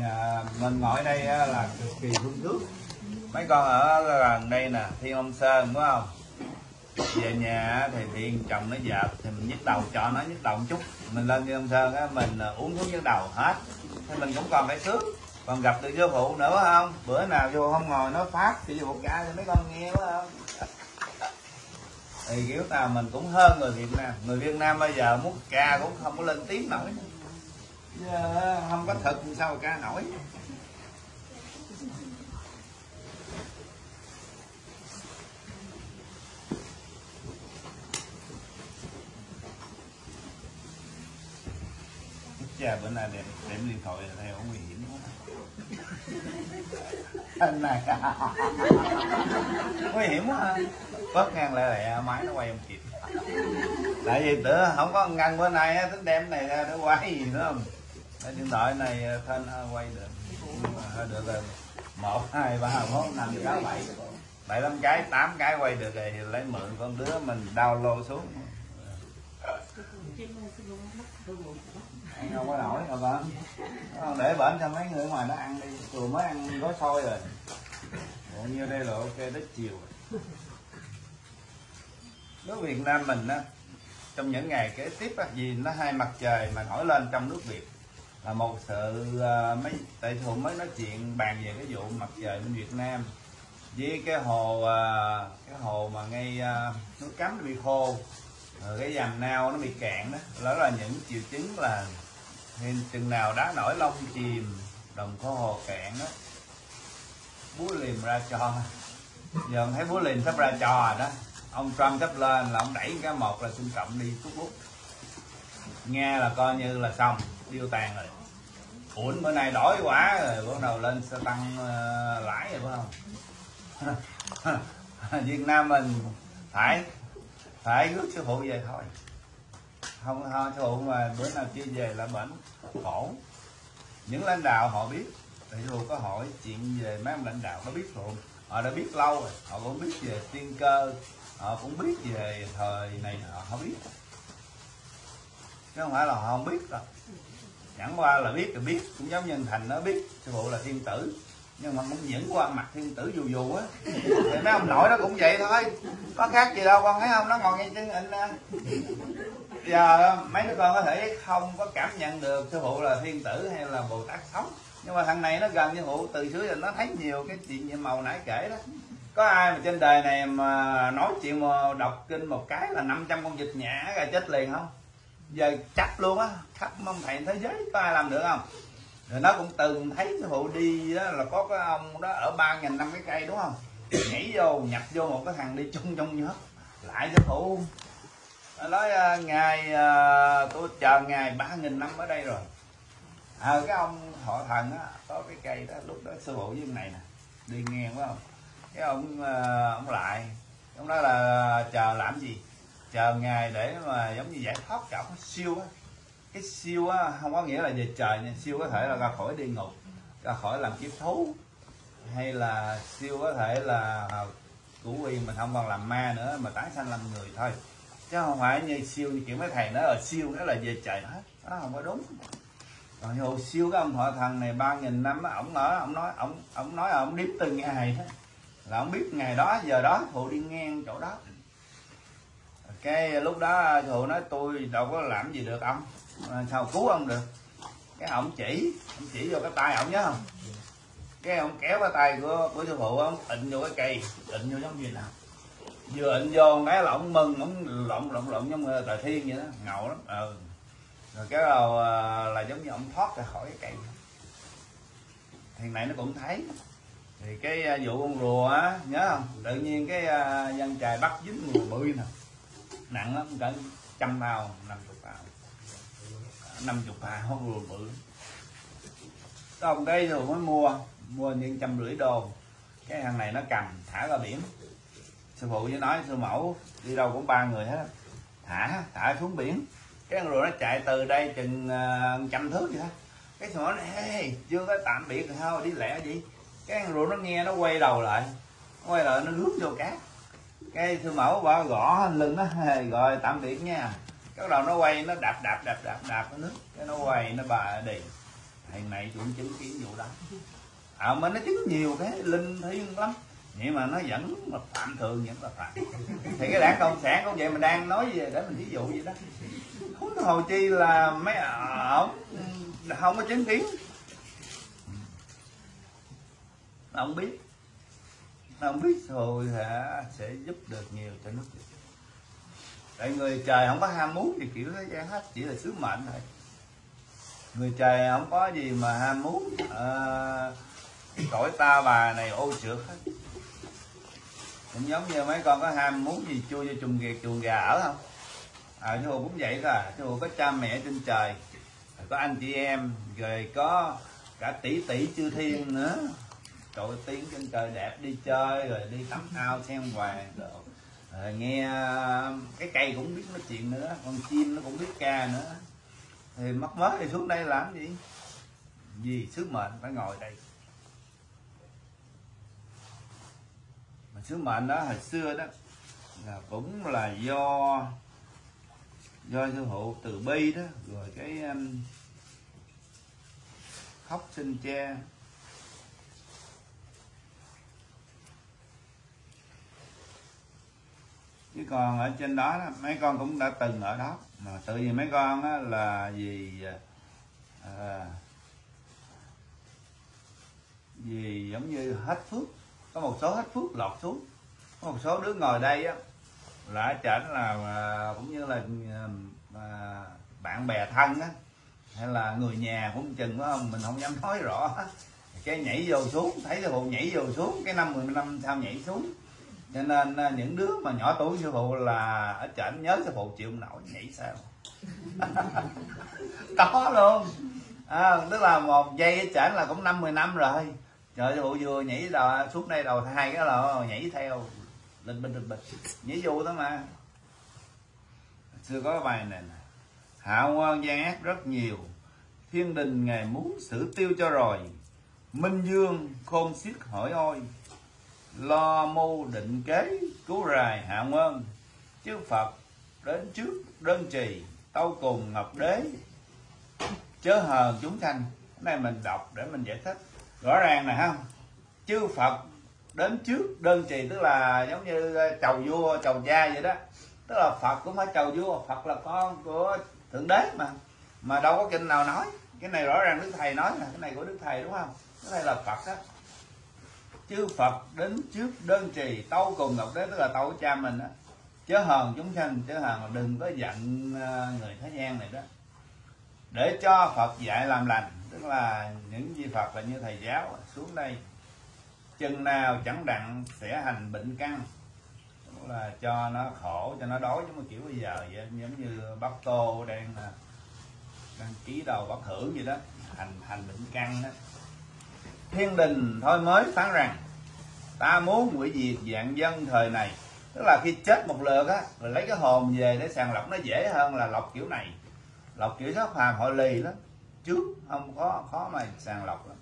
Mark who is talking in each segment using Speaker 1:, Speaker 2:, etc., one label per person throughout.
Speaker 1: Dạ, mình ngồi đây là cực kỳ phương trước mấy con ở gần đây nè thiên ông sơn đúng không? Về nhà thì thiên chồng nó dẹp thì mình nhức đầu cho nó nhức đầu một chút. Mình lên thiên ông sơn á mình à, uống thuốc nhức đầu hết. Thì mình cũng còn phải sướng còn gặp được vô phụ nữa không? Bữa nào vô không ngồi nó phát thì sư phụ ca cho mấy con nghe quá không? Thì kiểu nào mình cũng hơn người Việt Nam. Người Việt Nam bây giờ muốn ca cũng không có lên tiếng nổi giờ không có thật sao mà ca nổi. Chà bữa nay đẹp đem điện thoại theo nguy hiểm quá. Anh này. Nguy hiểm quá ha. bớt ngang lại lại máy nó quay không kịp. Tại vì tưởng không có ngăn bữa nay tính đem này ra để quay gì nữa không? Cái điện thoại này ờ, thân ờ, quay được. Nhưng mà được rồi. Một, hai, ba, bốn, năm sáu bảy. Bảy năm cái, tám cái quay được rồi thì lấy mượn con đứa mình download xuống. Ăn không có nổi hả bạn ờ, để bển cho mấy người ngoài nó ăn đi. Vừa mới ăn gói xôi rồi. Bộ nhiêu đây là ok đến chiều rồi. Nước Việt Nam mình á, trong những ngày kế tiếp á, vì nó hai mặt trời mà nổi lên trong nước Việt là một sự uh, mấy tại thường mới nói chuyện bàn về cái vụ mặt trời bên Việt Nam. Với cái hồ uh, cái hồ mà ngay à, uh, nước cấm nó bị khô rồi cái dầm nao nó bị cạn đó đó là những triệu chứng là nên chừng nào đá nổi lông chìm đồng có hồ cạn đó. Búa liềm ra cho. Giờ thấy búa liềm sắp ra cho rồi đó. Ông Trump sắp lên là ông đẩy cái một là xung cộng đi chút bút nghe là coi như là xong điêu tàn rồi. Uổng bữa nay đói quá rồi bắt đầu lên sẽ tăng uh, lãi rồi phải không? Việt Nam mình phải phải rước sư phụ về thôi. Không thôi sư phụ mà bữa nào chưa về là bệnh khổ. Những lãnh đạo họ biết thì sư phụ có hỏi chuyện về mấy ông lãnh đạo có biết rồi họ đã biết lâu rồi họ cũng biết về tiên cơ họ cũng biết về thời này họ biết. Chứ không phải là họ không biết đâu chẳng qua là biết thì biết, cũng giống như thành nó biết sư phụ là thiên tử. Nhưng mà cũng những qua mặt thiên tử dù dù á. Thì mấy ông nội nó cũng vậy thôi. Có khác gì đâu, con thấy không? Nó ngồi ngay chân anh giờ mấy đứa con có thể không có cảm nhận được sư phụ là thiên tử hay là bồ tát sống. Nhưng mà thằng này nó gần như phụ từ xưa giờ nó thấy nhiều cái chuyện nhiệm màu nãy kể đó. Có ai mà trên đời này mà nói chuyện mà đọc kinh một cái là 500 con vịt nhả ra chết liền không? Giờ chắc luôn á khắp mong thầy thế giới có ai làm được không? Rồi nó cũng từng thấy sư phụ đi đó là có cái ông đó ở ba nghìn năm cái cây đúng không? Nhảy vô nhập vô một cái thằng đi chung trong nhớ lại sư phụ. Nói ngày ngài ờ, tôi chờ ngài ba nghìn năm ở đây rồi. À, cái ông họ thần á có cái cây đó lúc đó sư phụ với ông này nè đi ngang phải không? Cái ông ông lại ông nói là chờ làm gì? Chờ ngài để mà giống như giải thoát cả cái siêu á. Cái siêu á, không có nghĩa là về trời nha, siêu có thể là ra khỏi địa ngục, ra khỏi làm kiếp thú, hay là siêu có thể là à, củ quyền mình không còn làm ma nữa, mà tái sanh làm người thôi. Chứ không phải như siêu như kiểu mấy thầy nói ở siêu đó là về trời hết đó không có đúng. Còn hồ siêu cái ông họ thần này ba nghìn năm á ổng nói ổng nói ổng ổng nói ổng đếm từng ngày đó. Là ổng biết ngày đó, giờ đó thụ đi ngang chỗ đó cái lúc đó thụ nói, tôi đâu có làm gì được ông. Ờ, sao cứu ông được? Cái ông chỉ ông chỉ vô cái tay ông nhớ không? Cái ông kéo cái tay của của sư phụ, ông ịnh vô cái cây, ịnh vô giống gì nào vừa ịnh vô cái là ông mừng, ông lộn lộn lộn giống như trời thiên vậy đó, ngầu lắm. Ừ. rồi cái đầu ờ, là giống như ông thoát ra khỏi cái cây. Thằng này nó cũng thấy. Thì cái ờ, vụ con rùa á, nhớ không? Tự nhiên cái dân trời bắt dính rùa bự nè nặng lắm cỡ trăm bao năm chục bao. Năm chục bao vừa bự. Còn đây rồi mới mua mua những trăm rưỡi đô. Cái hàng này nó cầm thả ra biển. Sư phụ với nói sư mẫu đi đâu cũng ba người hết thả thả xuống biển. Cái con rùa nó chạy từ đây chừng uh, trăm thước vậy đó. Cái sư mẫu nói hey, chưa có tạm biệt rồi thôi đi lẹ gì cái con rùa nó nghe nó quay đầu lại. Nó quay lại nó rước vô cát cái sư mẫu bỏ gõ lưng nó rồi tạm biệt nha. Cái đầu nó quay, nó đạp đạp đạp đạp đạp nó nước cái nó quay, nó bà đi. Thầy này cũng chứng kiến vụ đó. À mà nó chứng nhiều cái linh thiêng lắm. Vậy mà nó vẫn mà phạm thường, vẫn là phạm. Thì cái đảng cộng sản cũng vậy mình đang nói về để mình ví dụ vậy đó. Huống hồ chi là mấy ổng ừ, không có chứng kiến. Ông biết không biết rồi hả? Sẽ giúp được nhiều cho nước Việt tại người trời không có ham muốn gì kiểu thế gian hết chỉ là sứ mệnh thôi. Người trời không có gì mà ham muốn à, cõi ta bà này ô trượt hết. Cũng giống như mấy con có ham muốn gì chui cho chuồng gà chuồng gà ở không? À chú cũng vậy thôi chú có cha mẹ trên trời có anh chị em rồi có cả tỷ tỷ chư thiên nữa trời tiếng trên trời đẹp đi chơi rồi đi tắm ao xem hoàng rồi à, ờ, nghe cái cây cũng biết nói chuyện nữa con chim nó cũng biết ca nữa. Thì mất mới thì xuống đây làm gì? Vì sứ mệnh phải ngồi đây. Mà sứ mệnh đó hồi xưa đó là cũng là do do sư phụ từ bi đó rồi cái um, khóc sinh cha chứ còn ở trên đó, đó mấy con cũng đã từng ở đó. Mà tự vì mấy con á, là gì à, à vì giống như hết phước. Có một số hết phước lọt xuống. Có một số đứa ngồi đây á là chảnh là à, cũng như là à, à, bạn bè thân á hay là người nhà cũng chừng phải không mình không dám nói rõ. Cái nhảy vô xuống thấy cái phụ nhảy vô xuống cái năm mười năm sau nhảy xuống cho nên à, những đứa mà nhỏ tuổi sư phụ là ở trển nhớ sư phụ chịu nổi nhảy sao? Có luôn. À, tức là một giây ở trển là cũng năm mười năm rồi. Trời sư phụ vừa nhảy đầu xuống đây đầu hai cái là nhảy theo linh bình bình bình nhảy vô đó mà. Xưa có cái bài này nè. Hạ quan gian ác rất nhiều. Thiên đình ngài muốn xử tiêu cho rồi. Minh dương khôn xiết hỏi ôi lo mưu định kế cứu rài hạ nguyên chư phật đến trước đơn trì tâu cùng ngọc đế. Chớ hờn chúng sanh cái này mình đọc để mình giải thích. Rõ ràng này không chư phật đến trước đơn trì, tức là giống như ờ, chầu vua, chầu cha vậy đó. Tức là phật cũng phải chầu vua, phật là con của thượng đế mà. Mà đâu có kinh nào nói. Cái này rõ ràng đức thầy nói là cái này của đức thầy đúng không? Cái này là phật đó chư phật đến trước đơn trì, tâu cùng ngọc đế, tức là tâu cha mình đó chớ hờn chúng sanh, chớ hờn mà đừng có giận à, người thế gian này đó. Để cho phật dạy làm lành, tức là những vị phật là như thầy giáo, xuống đây. Chừng nào chẳng đặng sẽ hành bệnh căn. Tức là cho nó khổ, cho nó đói, giống như kiểu bây giờ vậy, giống như bác tô đang à, đang ký đầu bác hưởng gì đó. Hành hành bệnh căn đó thiên đình thôi mới phán rằng, ta muốn hủy diệt dạng dân thời này. Tức là khi chết một lượt á rồi lấy cái hồn về để sàng lọc, nó dễ hơn là lọc kiểu này. Lọc kiểu sát phàm, họ lì lắm. Trước không có, khó mà sàng lọc lắm.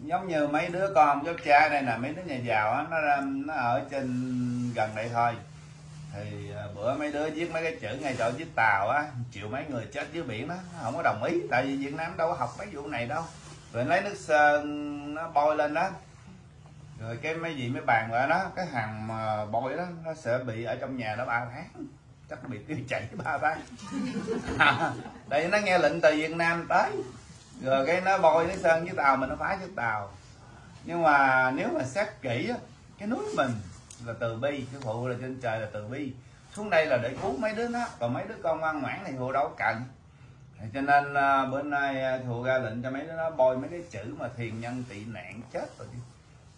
Speaker 1: Giống như mấy đứa con cháu cha đây nè, mấy đứa nhà giàu á, nó nó ở trên gần đây thôi. Thì à, bữa mấy đứa viết mấy cái chữ ngay chỗ chiếc tàu á, chịu mấy người chết dưới biển đó, không có đồng ý. Tại vì việt nam đâu có học mấy vụ này đâu rồi lấy nước sơn nó bôi lên đó. Rồi cái mấy gì mấy bàn ở đó cái hàng mà bôi đó nó sẽ bị ở trong nhà nó ba tháng. Chắc bị tiêu chảy ba tháng. À, đây nó nghe lệnh từ việt nam tới. Rồi cái nó bôi nước sơn với tàu mình nó phá chiếc tàu. Nhưng mà nếu mà xét kỹ á, cái núi mình là từ bi cái phụ là trên trời là từ bi. Xuống đây là để cứu mấy đứa nó còn mấy đứa con ngoan ngoãn thì phụ đâu cần cho nên uh, bữa nay à, uh, thù ra lệnh cho mấy đứa nó bôi mấy cái chữ mà thiền nhân tị nạn chết rồi đi.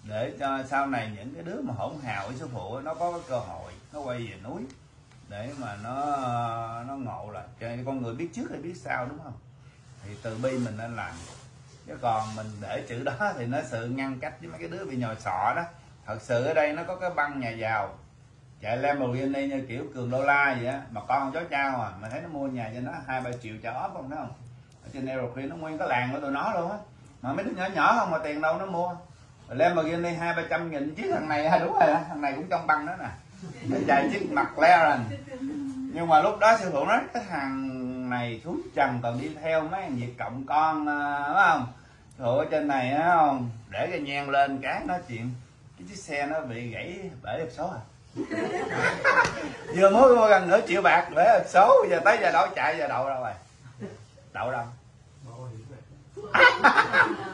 Speaker 1: Để cho sau này những cái đứa mà hỗn hào với sư phụ nó có cái cơ hội nó quay về núi. Để mà nó nó ngộ lại cho nên con người biết trước hay biết sau đúng không? Thì từ bi mình nên làm. Chứ còn mình để chữ đó thì nó sự ngăn cách với mấy cái đứa bị nhồi sọ đó. Thật sự ở đây nó có cái băng nhà giàu chạy Lamborghini như kiểu cường đô la vậy á. Mà con chó trao à mà thấy nó mua nhà cho nó hai ba triệu trả ốp không, thấy không? Ở trên Aeroplane nó nguyên cái làng của tụi nó luôn á. Mà mấy đứa nhỏ nhỏ không mà tiền đâu nó mua. Lamborghini hai ba trăm nghìn chiếc thằng này à, đúng rồi thằng này cũng trong băng đó nè. Nó chạy chiếc McLaren. Nhưng mà lúc đó sư phụ nói, cái thằng này xuống trần còn đi theo mấy thằng việt cộng con à, đúng không? Trời ở trên này á không? Để cái nhang lên, cái nói chuyện. Cái chiếc xe nó bị gãy bể số à. vừa mới mua gần nửa triệu bạc để số, giờ tới giờ đổ chạy, giờ đậu đâu rồi? Đậu đâu?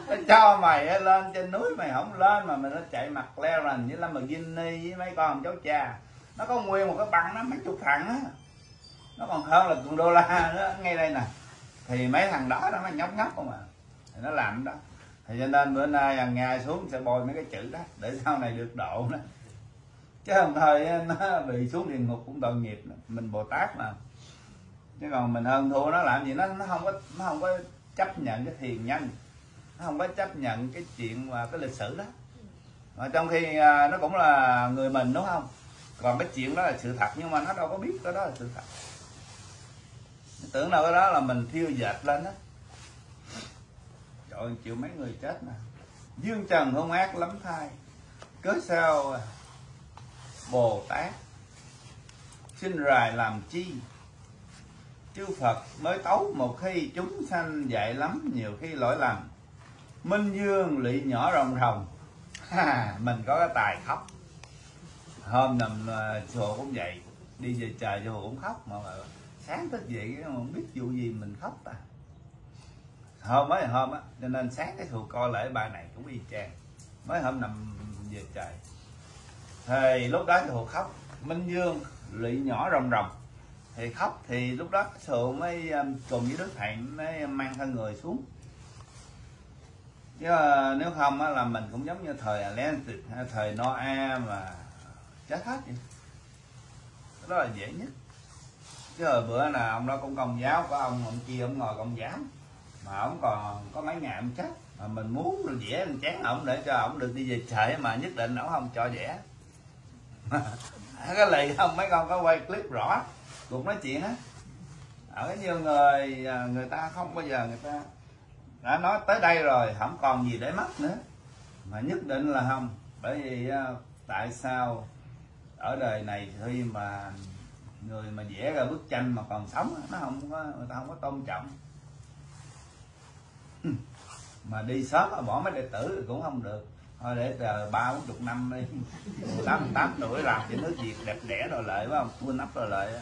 Speaker 1: Nó cho mày lên trên núi, mày không lên mà mày nó chạy mặt leo rành với Lamborghini với mấy con cháu cha. Nó có nguyên một cái băng nó mấy chục thằng á. Nó còn hơn là con đô la nữa. Ngay đây nè. Thì mấy thằng đó nó nhóc nhóc không à. Thì nó làm đó. Thì cho nên bữa nay hàng ngày xuống sẽ bôi mấy cái chữ đó, để sau này được độ đó chứ không thôi nó bị xuống địa ngục cũng tội nghiệp mình bồ tát mà. Chứ còn mình hơn thua nó làm gì? Nó nó không có, nó không có chấp nhận cái thiền nhân nó không có chấp nhận cái chuyện và cái lịch sử đó. Mà trong khi à, nó cũng là người mình, đúng không? Còn cái chuyện đó là sự thật, nhưng mà nó đâu có biết cái đó là sự thật. Tưởng đâu cái đó là mình thiêu dệt lên đó trời chịu mấy người chết nè. Dương trần hung ác lắm thai cớ sao à? Bồ tát xin rài làm chi? Chư phật mới tấu một khi chúng sanh dạy lắm nhiều khi lỗi lầm. Minh dương lị nhỏ rồng rồng. Ha, mình có cái tài khóc. Hôm nằm ờ, chùa cũng vậy. Đi về trời chùa cũng khóc mà, sáng thức dậy không biết vụ gì mình khóc ta hôm mới hôm á cho nên sáng cái thù coi lại ba này cũng y chang. Mới hôm nằm về trời thì lúc đó thù khóc minh dương lụy nhỏ rồng rồng thì khóc thì lúc đó sụ mới um, cùng với đức thầy mới mang thân người xuống. Chứ ờ, nếu không á, là mình cũng giống như thời Atlantic thời Noah mà chết hết vậy. Đó là dễ nhất. Chứ hồi bữa là ông đó cũng công giáo của ông ông kia ông ngồi công giáo mà ông còn có mấy ngày ông chết. Mà mình muốn vẽ chán ông để cho ông được đi về trời mà nhất định ông không cho dễ. cái lì không, mấy con có quay clip rõ. Cuộc nói chuyện á, ở cái nhiều người à, người ta không bao giờ người ta đã nói tới đây rồi, không còn gì để mất nữa. Mà nhất định là không, bởi vì à, tại sao ở đời này khi mà người mà vẽ ra bức tranh mà còn sống nó không có, người ta không có tôn trọng. Mà đi sớm mà bỏ mấy đệ tử thì cũng không được thôi để ờ, ba, bốn chục năm đi. Tám tám tuổi làm cho nước việt đẹp đẽ rồi lại, phải không? Quên nắp rồi lại.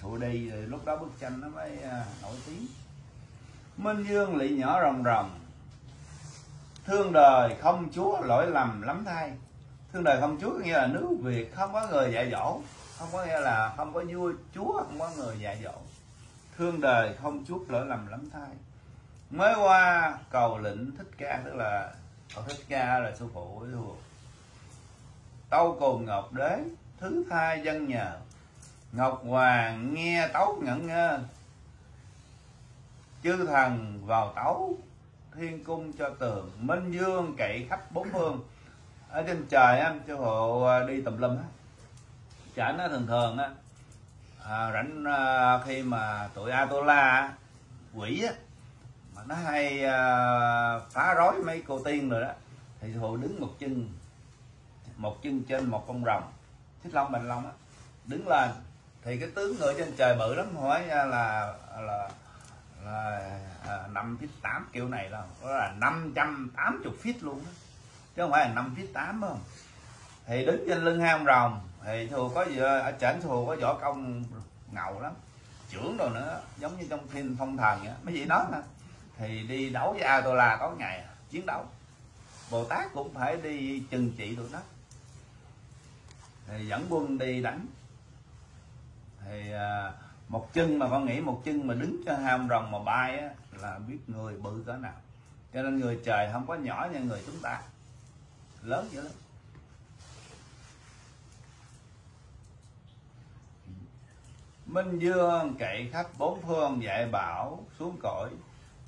Speaker 1: Thụ đi, rồi lúc đó bức tranh nó mới ờ, nổi tiếng. Minh dương lị nhỏ rồng rồng thương đời không chúa lỗi lầm lắm thay. Thương đời không chúa nghĩa là nước việt không có người dạy dỗ, không có nghĩa là không có vua, chúa, không có người dạy dỗ. Thương đời không chuốc lỗi lầm lắm thay. Mới qua cầu lĩnh thích ca, tức là Phật thích ca là sư phụ của sư phụ tâu cùng ngọc đế thứ thai dân nhờ. Ngọc hoàng nghe tấu ngẩn ngơ. Chư thần vào tấu thiên cung cho tường minh dương cậy khắp bốn phương. Ở trên trời á sư phụ à, đi tùm lum á. Chả nó thường thường á. À, rảnh à, khi mà tụi Atola quỷ á nó hay uh, phá rối mấy cô tiên rồi đó. Thì sư đứng một chân một chân trên một con rồng. Thích long bành long á đứng lên. Thì cái tướng người trên trời bự lắm hỏi là là là à, năm feet tám kiểu này đâu đó là 580 feet luôn đó. chứ không phải là 5 feet tám không? Thì đứng trên lưng hai ông rồng thì thù có gì ở trển thù có võ công ngầu lắm. Trưởng rồi nữa giống như trong phim phong thần á. Mấy gì đó nè thì đi đấu với Atola có ngày chiến đấu. Bồ Tát cũng phải đi chừng trị tụi nó. Thì dẫn quân đi đánh. Thì à, một chân mà con nghĩ một chân mà đứng cho ham rồng mà bay á, là biết người bự cỡ nào. Cho nên người trời không có nhỏ như người chúng ta. Lớn dữ lắm. Minh Dương cậy khắp bốn phương dạy bảo xuống cõi.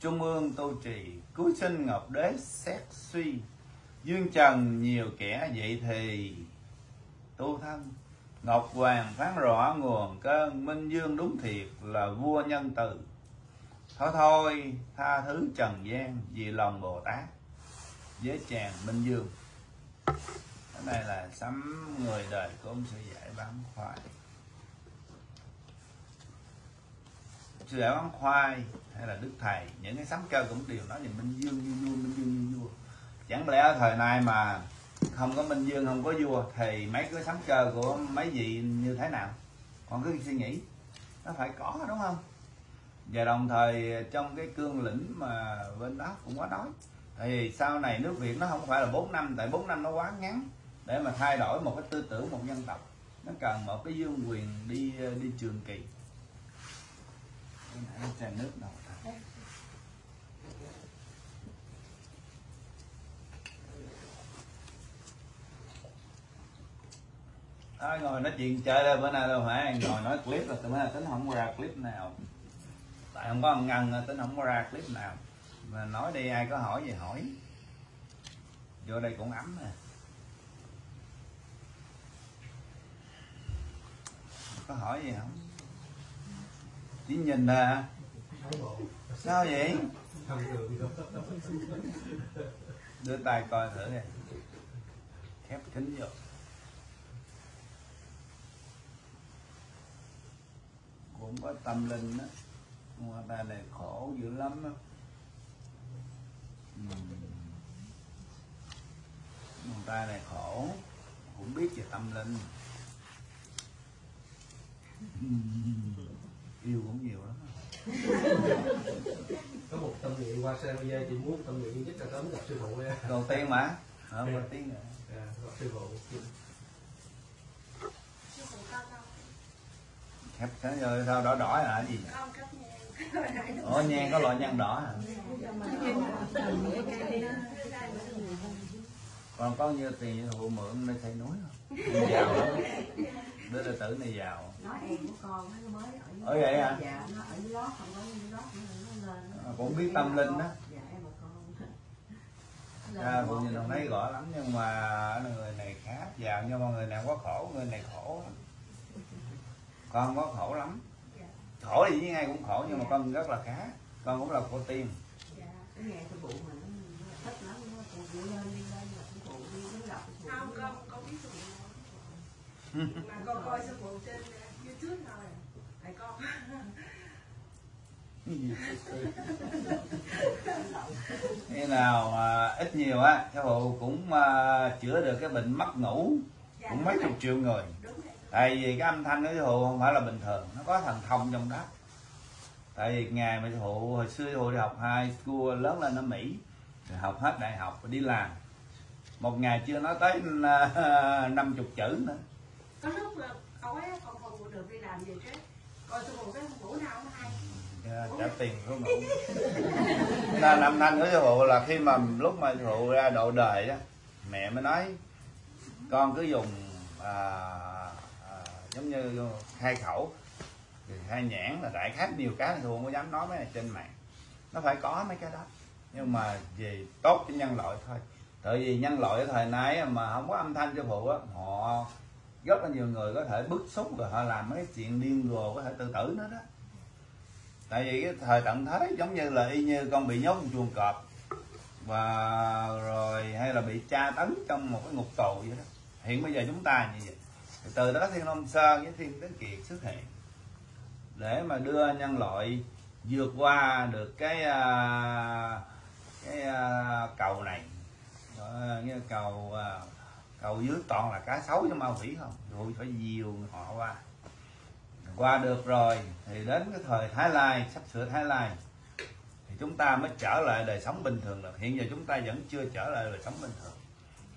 Speaker 1: Trung ương tu trì, Cứu sinh ngọc đế xét suy. Dương trần nhiều kẻ vậy thì Tu thân. Ngọc Hoàng phán rõ nguồn cơn, Minh Dương đúng thiệt là vua nhân từ. Thôi thôi, tha thứ trần gian vì lòng Bồ Tát. Với chàng Minh Dương. Cái này là sắm người đời của ông sư giải bán khoai. Sư đạo ông khoai hay là đức thầy, những cái sấm cơ cũng đều nói về minh dương, như vua, minh dương, như vua. Chẳng lẽ thời nay mà không có minh dương, không có vua, thì mấy cái sấm cơ của mấy vị như thế nào? Còn cứ suy nghĩ, nó phải có, đúng không? Và đồng thời trong cái cương lĩnh mà bên đó cũng có nói, thì sau này nước việt nó không phải là 4 năm, tại 4 năm nó quá ngắn để mà thay đổi một cái tư tưởng một dân tộc. Nó cần một cái dương quyền đi đi trường kỳ chai nước đâu Thôi ngồi nói chuyện chơi đây bữa nay đâu phải ngồi nói clip là tụi nay tính không ra clip nào. Tại không có ngăn tính không có ra clip nào. Mà nói đi, ai có hỏi gì hỏi. Vô đây cũng ấm nè. Có hỏi gì không? Chỉ nhìn là sao vậy? Đưa tay coi thử này khép kính vô. Cũng có tâm linh đó. Người ta này khổ dữ lắm đó người ta này khổ. Cũng biết về tâm linh. Ừ yêu cũng nhiều lắm.
Speaker 2: Có một tâm nguyện qua xe bây giờ chị muốn tâm nguyện nhất là tới gặp sư phụ
Speaker 1: đầu tiên mà. Ở đầu tiên rồi
Speaker 2: à, gặp sư phụ.
Speaker 1: Khép cái rồi sao đỏ đỏ là gì ủa nhang có loại nhang đỏ hả? Còn có nhiêu tiền hộ mượn để xây núi không? Giàu lắm đứa đệ tử này giàu.
Speaker 3: Nói em của con mới ở
Speaker 1: vậy hả?
Speaker 3: Dạ nó ở dưới lót không có dưới lót nó lên.
Speaker 1: À, cũng biết tâm linh đó.
Speaker 3: Dạ em bà con.
Speaker 1: Ra cũng nhìn ông thấy rõ lắm nhưng mà người này khá giàu nhưng mà người này quá khổ người này khổ lắm. Con có khổ lắm. Khổ thì với ai cũng khổ nhưng mà con rất là khá. Con cũng là cô tiên.
Speaker 3: Dạ cái nghe sư phụ mà nó thích lắm nó phụ phụ lên đi lên là sư phụ đi đứng gặp sư phụ
Speaker 4: không con con biết phụ mà con coi sư phụ trên youtube thôi tại con.
Speaker 1: Khi nào à, ít nhiều á sư phụ cũng à, chữa được cái bệnh mất ngủ.
Speaker 4: Dạ,
Speaker 1: cũng mấy chục triệu người. Tại vì cái âm thanh của sư phụ không phải là bình thường nó có thần thông trong đó. Tại vì ngày mà phụ hồi xưa phụ đi học hai school lớn lên ở mỹ rồi học hết đại học rồi đi làm. Một ngày chưa nói tới năm chục chữ nữa.
Speaker 4: Có lúc ông ấy không không được đi làm gì chứ coi cái nào không hay.
Speaker 1: Dạ, trả tiền không ngủ năm năm thanh của sư phụ là khi mà lúc mà sư phụ ra độ đời đó mẹ mới nói con cứ dùng à, à, giống như hai khẩu hai nhãn là đại khác nhiều cái thì không có dám nói mấy này trên mạng. Nó phải có mấy cái đó. Nhưng mà vì tốt cho nhân loại thôi. Tại vì nhân loại ở thời nay mà không có âm thanh cho phụ á họ rất là nhiều người có thể bức xúc rồi, họ làm mấy chuyện điên rồ, có thể tự tử nữa đó. Tại vì cái thời tận thế, giống như là y như con bị nhốt trong chuồng cọp, và rồi hay là bị tra tấn trong một cái ngục tù vậy đó. Hiện bây giờ chúng ta như vậy. Thì từ đó thiên long sơn với thiên tấn kiệt xuất hiện, để mà đưa nhân loại vượt qua được cái à, à, cái cầu này. Cái cầu cầu dưới toàn là cá sấu với ma quỷ không? Rồi phải dìu họ qua. Qua được rồi thì đến cái thời Thái Lai sắp sửa Thái Lai thì chúng ta mới trở lại đời sống bình thường được. Hiện giờ chúng ta vẫn chưa trở lại đời sống bình thường.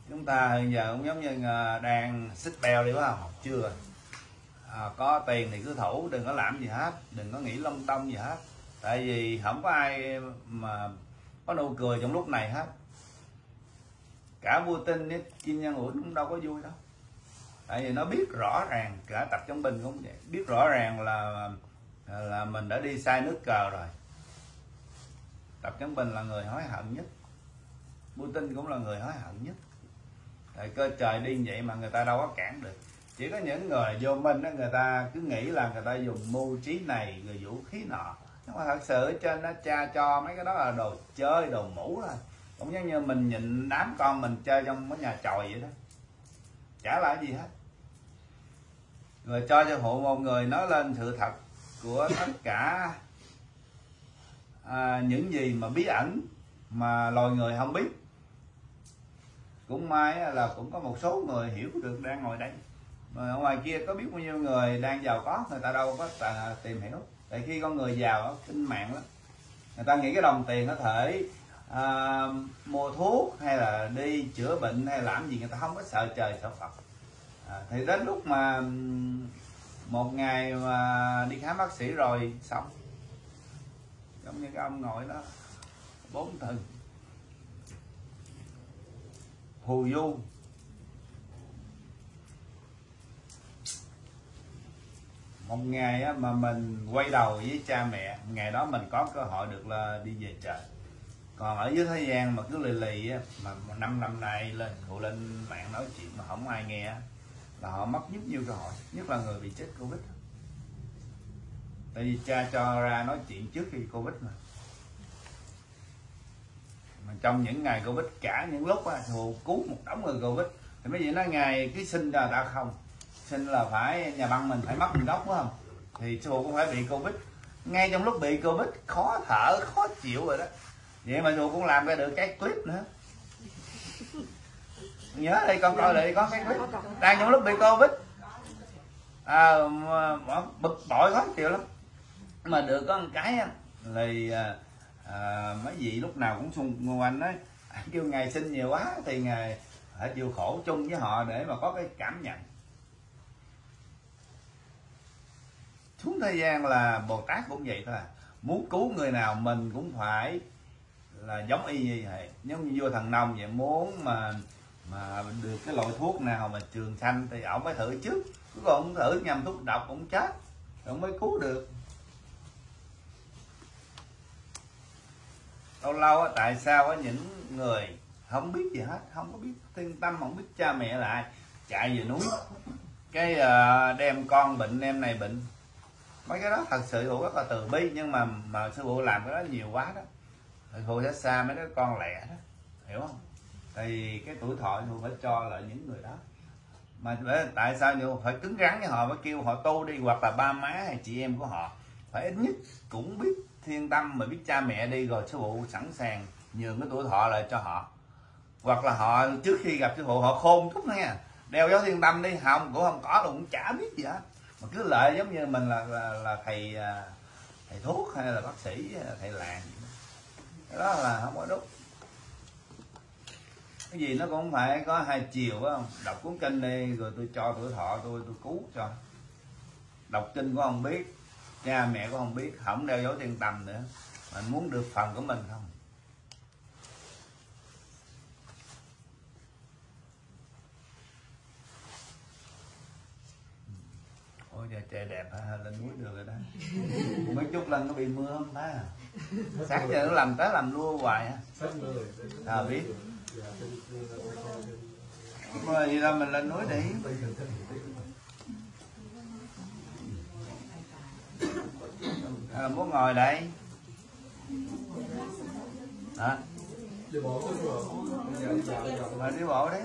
Speaker 1: Chúng ta hiện giờ cũng giống như à, đang xích bèo đi phải không? Chưa? À, có tiền thì cứ thủ đừng có làm gì hết đừng có nghĩ lông tông gì hết. Tại vì không có ai mà có nụ cười trong lúc này hết cả vua tinh ấy, chim Nhân Uẩn cũng đâu có vui đâu. Tại vì nó biết rõ ràng cả tập trong bình cũng vậy. Biết rõ ràng là là mình đã đi sai nước cờ rồi. Tập trong bình là người hối hận nhất. Putin cũng là người hối hận nhất. Tại cơ trời đi vậy mà người ta đâu có cản được. Chỉ có những người vô minh đó người ta cứ nghĩ là người ta dùng mưu trí này người vũ khí nọ. Nhưng mà thật sự ở trên nó cha cho mấy cái đó là đồ chơi đồ mũ thôi cũng giống như mình nhìn đám con mình chơi trong cái nhà tròi vậy đó. Chả là gì hết. Rồi cho cho hộ một người nói lên sự thật của tất cả à, những gì mà bí ẩn mà loài người không biết. Cũng may là cũng có một số người hiểu được đang ngồi đây. Mà ở ngoài kia có biết bao nhiêu người đang giàu có người ta đâu có tìm hiểu. Tại khi con người giàu kinh mạng lắm. Người ta nghĩ cái đồng tiền có thể à, mua thuốc hay là đi chữa bệnh hay làm gì người ta không có sợ trời sợ phật. À, thì đến lúc mà một ngày mà đi khám bác sĩ rồi xong. Giống như cái ông ngồi đó bốn từ. Phù du. Một ngày á, mà mình quay đầu với cha mẹ ngày đó mình có cơ hội được là đi về trời còn ở dưới thế gian mà cứ lì lì á, mà năm năm nay lên cụ lên mạng nói chuyện mà không ai nghe là họ mất rất nhiều cơ hội nhất là người bị chết covid tại vì cha cho ra nói chuyện trước khi covid mà. Mà trong những ngày covid cả những lúc á thù cứu một đống người covid. Thì mấy vị nói ngày cái sinh ra đã không. Sinh là phải nhà băng mình phải mất mình đốc phải không? Thì thù cũng phải bị covid. Ngay trong lúc bị covid khó thở khó chịu rồi đó vậy mà dù cũng làm ra được cái clip nữa. Nhớ đây con coi lại có cái clip. Đang trong lúc bị covid. À, bực bội quá chịu lắm. Mà được có một cái á, thì à, à, mấy vị lúc nào cũng xung quanh ấy kêu ngày sinh nhiều quá thì ngày phải chịu khổ chung với họ để mà có cái cảm nhận. Xuống thế gian là bồ tát cũng vậy thôi à. muốn cứu người nào mình cũng phải là giống y như vậy. Giống như vua thần nông vậy muốn mà mà được cái loại thuốc nào mà trường sanh thì ổng phải thử trước. Cứ còn không thử nhầm thuốc độc cũng chết. Ổng mới cứu được. Lâu lâu á, tại sao có những người không biết gì hết không có biết thiên tâm không biết cha mẹ lại chạy về núi. Cái ờ, đem con bệnh em này bệnh. Mấy cái đó thật sự phụ rất là từ bi nhưng mà mà sư phụ làm cái đó nhiều quá đó thì phụ sẽ xa mấy đứa con lẻ đó. Hiểu không? Thì cái tuổi thọ phụ phải cho lại những người đó. Mà tại sao nhiều phải cứng rắn với họ phải kêu họ tu đi hoặc là ba má hay chị em của họ. Phải ít nhất cũng biết thiên tâm mà biết cha mẹ đi rồi sư phụ sẵn sàng nhường cái tuổi thọ lại cho họ. Hoặc là họ trước khi gặp sư phụ họ khôn chút nha đeo giáo thiên tâm đi không cũng không có đâu cũng chả biết gì hết. Mà cứ lợi giống như mình là là, là thầy à, thầy thuốc hay là bác sĩ à, thầy làng cái đó là không có đúng cái gì nó cũng phải có hai chiều, phải không? Đọc cuốn kinh đi, rồi tôi cho tuổi thọ tôi tôi cứu cho. Đọc kinh cũng không biết, cha mẹ cũng không biết, không đeo dấu thiên tầm nữa. Mình muốn được phần của mình không? Ôi giờ trời đẹp ha, lên núi được rồi đó. Mấy chút lần nó bị mưa không ta? Sáng giờ nó làm tới làm mưa hoài
Speaker 2: rồi.
Speaker 1: À, biết. Mưa gì đâu mình lên núi đi. hay là muốn ngồi đây. Hả? Mà đi bộ đấy